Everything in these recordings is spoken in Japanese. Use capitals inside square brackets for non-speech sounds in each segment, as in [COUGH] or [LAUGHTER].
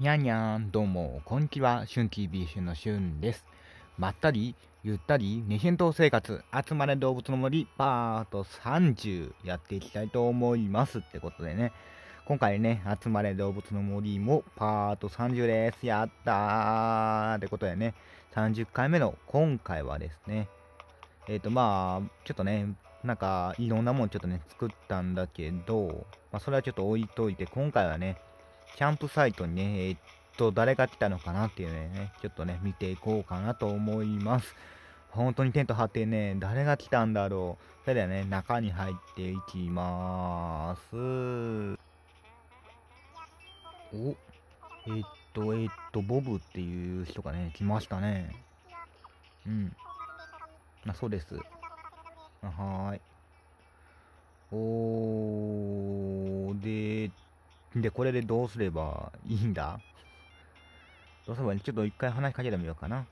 にゃんにゃん、どうも、こんにちは、しゅん TV しゅんのしゅんです。まったり、ゆったり、熱戦闘生活、集まれ動物の森、パート30やっていきたいと思いますってことでね、今回ね、集まれ動物の森もパート30です。やったーってことでね、30回目の今回はですね、えっ、ー、とまあ、ちょっとね、なんかいろんなもんちょっとね、作ったんだけど、まあそれはちょっと置いといて、今回はね、キャンプサイトにね、えー、っと、誰が来たのかなっていうね、ちょっとね、見ていこうかなと思います。本当にテント張ってね、誰が来たんだろう。それではね、中に入っていきまーす。お、えー、っと、えー、っと、ボブっていう人がね、来ましたね。うん。あ、そうです。はーい。おー、で、これでどうすればいいんだ？どうすればいい？ちょっと一回話しかけてみようかな。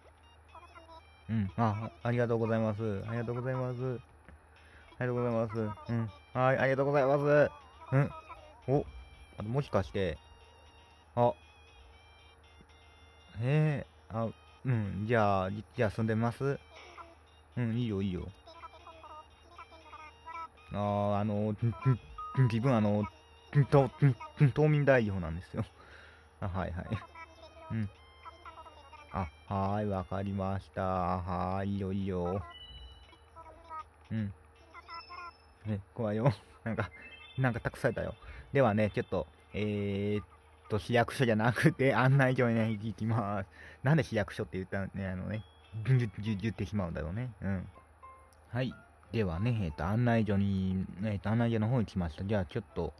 うん。あ、ありがとうございます。ありがとうございます。ありがとうございます。うん。はい、ありがとうございます。うん。お、あもしかして、あ、えー、あ、うん、じゃあ、じゃあ住んでます？うん、いいよ、いいよ。あー、あの、自分あの、と、島民代表なんですよ。[LAUGHS] あ、はいはい。うん。あ、はーい、わかりました。はーい、いよいよ。うん。ね、怖いよ。[LAUGHS] なんか、なんか託されたよ。ではね、ちょっと、えー、っと、市役所じゃなくて [LAUGHS] 案内所にね、行きます。なんで市役所って言ったね、あのね、言ってしまうんだろうね。うん。はい。ではね、えっ、と、案内所に、えっ、と、案内所の方に来ました。じゃあ、ちょっと、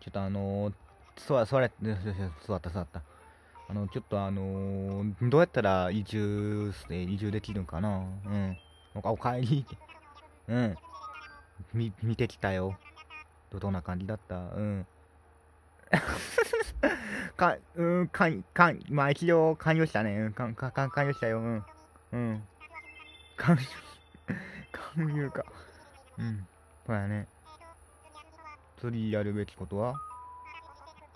ちょっとあのー、座、座れ、座った座った。あの、ちょっとあのー、どうやったら移住、移住できるんかな？うん。おかえり。[LAUGHS] うん。み、見てきたよ。どどんな感じだった？うん。[LAUGHS] か、うん、かん、かん、まあ一応完了したね。うん、かん、か、か完了したよ。うん。うん。[LAUGHS] 完了、完了か。うん。そうやね。次やるべきことは？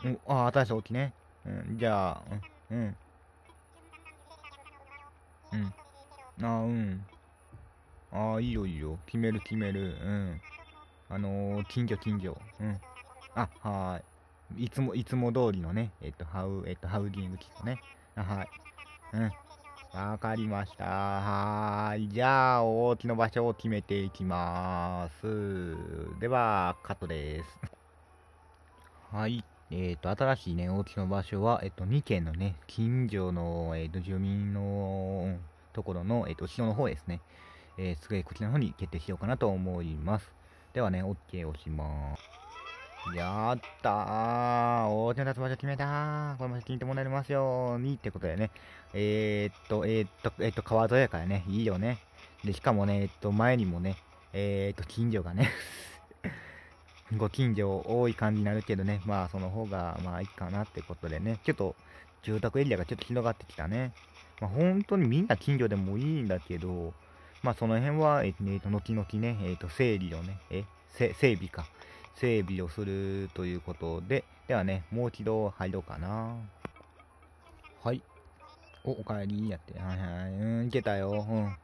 んあ、新しいおきね。うん、じゃあ、うん。うん。ああ、うん。ああ、いいよいいよ。決める決める。うん。あのー、近所近所。うん。あ、はーい。いつも、いつも通りのね、えっと、ハウ、えっと、ハウディングキットね。あ、はい。うん。わかりました。はい。じゃあ、大きの場所を決めていきます。では、カットです。はい。えっ、ー、と、新しいね、大きの場所は、えっ、と、2軒のね、近所の、えっ、と、住民の、ところの、えっ、と、後ろの方ですね。えー、すぐこちらの方に決定しようかなと思います。ではね、OK をします。やったー。大手の立つ場所決めたー。これも責任てもらえますようにってことでね。えー、っと、えー、っと、えー、っと、川沿いやからね、いいよね。で、しかもね、えっと、前にもね、えっと、近所がね。[LAUGHS] ご近所多い感じになるけどね、まあ、その方が、まあ、いいかなってことでね、ちょっと、住宅エリアがちょっと広がってきたね。まあ、本当にみんな近所でもいいんだけど、まあ、その辺は、えっと、後々ね、えっと、整理をね、え、整備か。整備をするということで、ではね、もう一度入ろうかな。はい。お、おかえりやって。はいはい。うん、いけたよ。うん。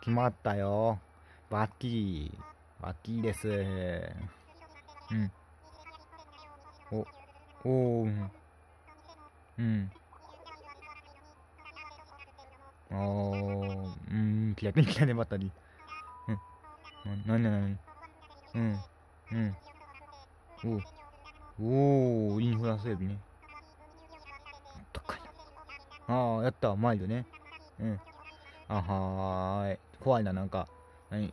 決まったよ。バッキリ。バッキリです。うん。お、おー、うん。あー、うん、キラキラでバッタリ。うん。な、なになにうん。うん。おおおインフラ整備ね。高いな。ああ、やった、マイルね。うん。あはーい。怖いな、なんか。何？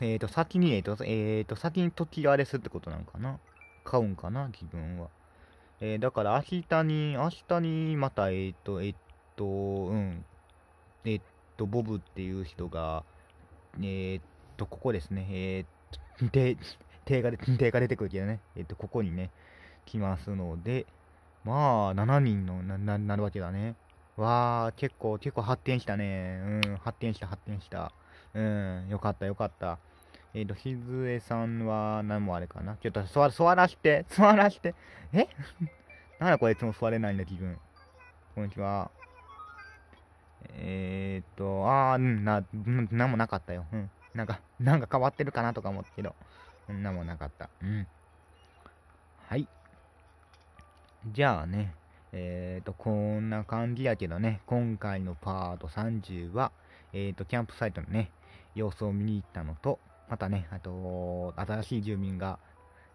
えーと、先に、えーと、えーと、先に土地あれするってことなのかな？買うんかな？自分は。えー、だから明日に、明日にまた、えーと、えーと、うん。えーと、ボブっていう人が、えーと、ここですね。えーで、手が、手が出てくるけどね、えっ、と、ここにね、来ますので、まあ、7人のな、な、なるわけだね。わあ、結構、結構発展したね。うん、発展した、発展した。うん、よかった、よかった。えっ、ー、と、ひずえさんは、何もあれかな。ちょっと座、座らして、座らして。え？[LAUGHS] なんだこれいつも座れないんだ、自分。こんにちは。えー、っと、あー、うん、な、なんもなかったよ。うん。なんか、なんか変わってるかなとか思ったけど、なんなもなかった。うん。はい。じゃあね、えーと、こんな感じやけどね、今回のパート30は、えーと、キャンプサイトのね、様子を見に行ったのと、またね、あと、新しい住民が、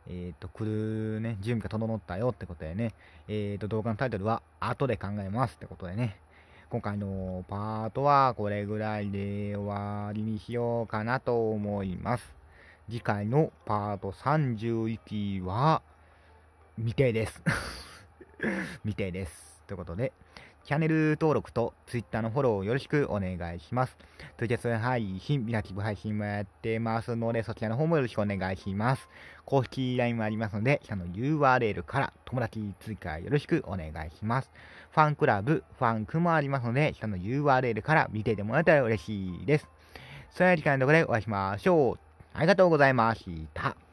えーと、来るね、準備が整ったよってことでね、えーと、動画のタイトルは、後で考えますってことでね、今回のパートはこれぐらいで終わりにしようかなと思います。次回のパート31は未定です。[LAUGHS] 未定です。ということで、チャンネル登録と Twitter のフォローよろしくお願いします。ツイキャス配信、ビナティブ配信もやってますので、そちらの方もよろしくお願いします。公式 LINE もありますので、下の URL から友達追加よろしくお願いします。ファンクラブ、ファンクもありますので、下の URL から見ててもらえたら嬉しいです。それでは次回の動画でお会いしましょう。ありがとうございました。